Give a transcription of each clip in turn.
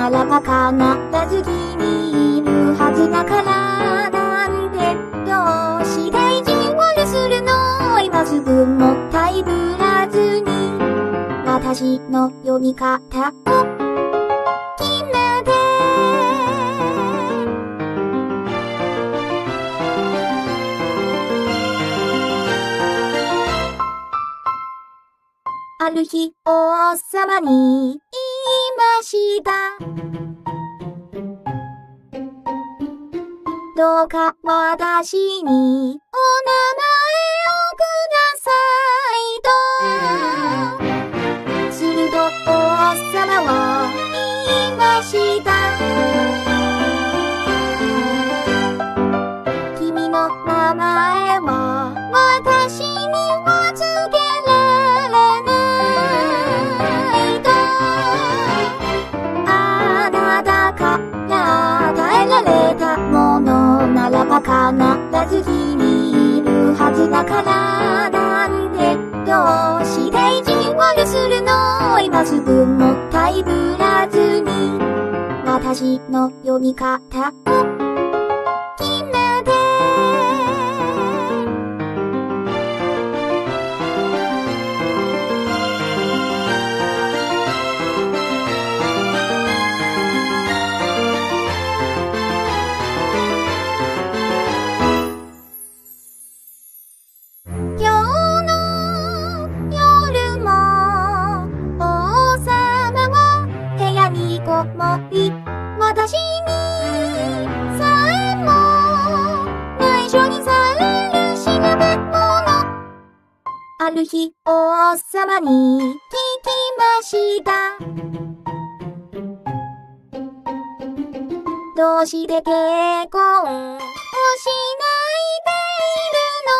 必ず君にいるはずだからなんてどうして意地悪するの今すぐもったいぶらずに私の呼び方を決めてある日王様にました。どうか私にお名前をくださいと。すると王様は言いました。ならば必ず君にいるはずだからなんでどうして意地悪するの今すぐもったいぶらずに私の読み方をある日王様に聞きました。どうして結婚をしないでいるの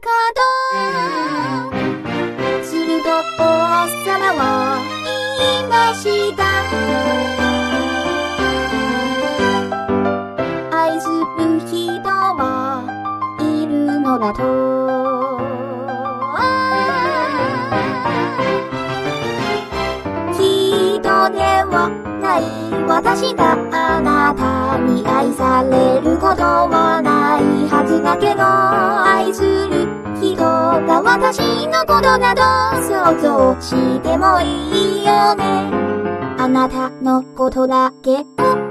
かとすると王様は言いました。ではない。私があなたに愛されることはないはず。だけど愛する人が私のことなど想像してもいいよね。あなたのことだけを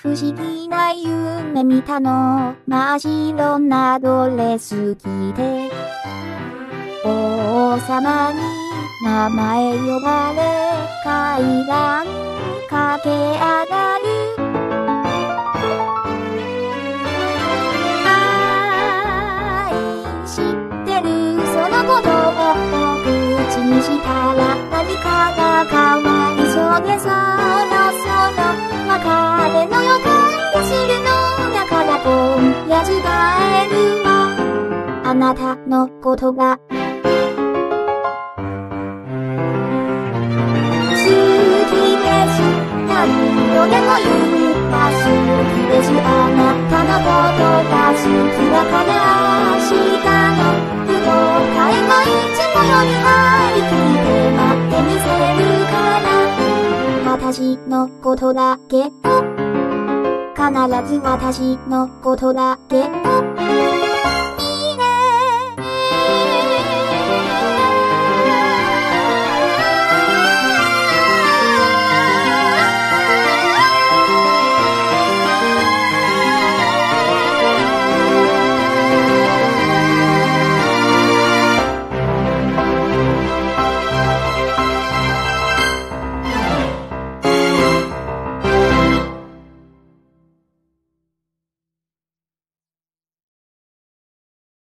不思議な夢見たの。真っ白なドレス着て。王様に名前呼ばれ階段駆け上がる。愛してる？そのことを口にしたら何かがなたのことが。好きです何度でも言います。好きですあなたのことが好きだから明日の舞台はいつもより張り切って待ってみせるから。私のことだけ。を必ず私のことだけ。を